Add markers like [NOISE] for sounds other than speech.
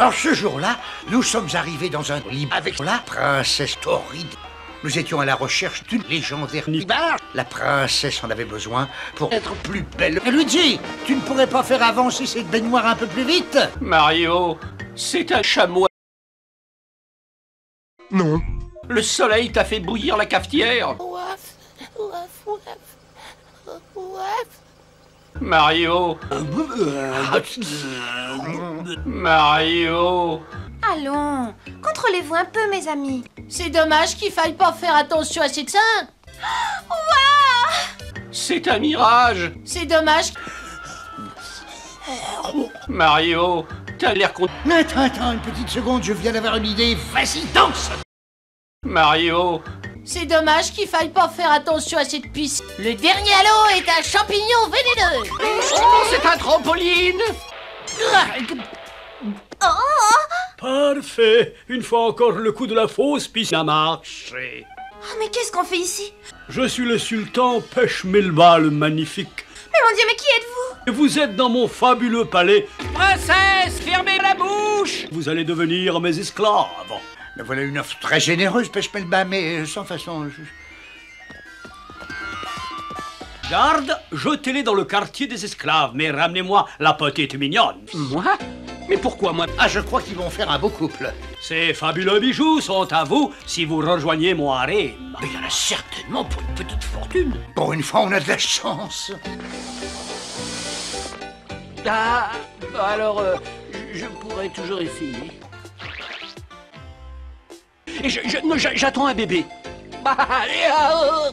Alors ce jour-là, nous sommes arrivés dans un lit avec la princesse Torride. Nous étions à la recherche d'une légendaire Nibar. La princesse en avait besoin pour être plus belle. Et Luigi, tu ne pourrais pas faire avancer cette baignoire un peu plus vite? Mario, c'est un chamois. Non. Le soleil t'a fait bouillir la cafetière. Ouaf, ouaf, ouaf, ouaf. Mario, Mario. Allons, contrôlez-vous un peu, mes amis. C'est dommage qu'il faille pas faire attention à ses seins. [GASPS] C'est un mirage. C'est dommage. Mario, t'as l'air con... Attends, attends, une petite seconde, je viens d'avoir une idée. Vas-y, danse Mario, C'est dommage qu'il faille pas faire attention à cette piste. Le dernier halo est un champignon vénéneux. oh, c'est un trampoline. Parfait Une fois encore, le coup de la fausse piste a marché. Oh, mais qu'est-ce qu'on fait ici? Je suis le sultan Peshmelba le magnifique. Mais mon Dieu, mais qui êtes-vous? Et vous êtes dans mon fabuleux palais. Princesse, fermez la bouche. Vous allez devenir mes esclaves. Voilà une offre très généreuse, Peshmelba, mais euh, sans façon... je- Garde, jetez-les dans le quartier des esclaves, mais ramenez-moi la petite mignonne. Moi Mais pourquoi moi Ah, je crois qu'ils vont faire un beau couple. Ces fabuleux bijoux sont à vous si vous rejoignez mon harem. Mais il y en a certainement pour une petite fortune. Pour une fois, on a de la chance. Ah, alors, euh, je je pourrais toujours essayer. Et je, je- non, j'a- j'attends un bébé. Bah, ah, oh.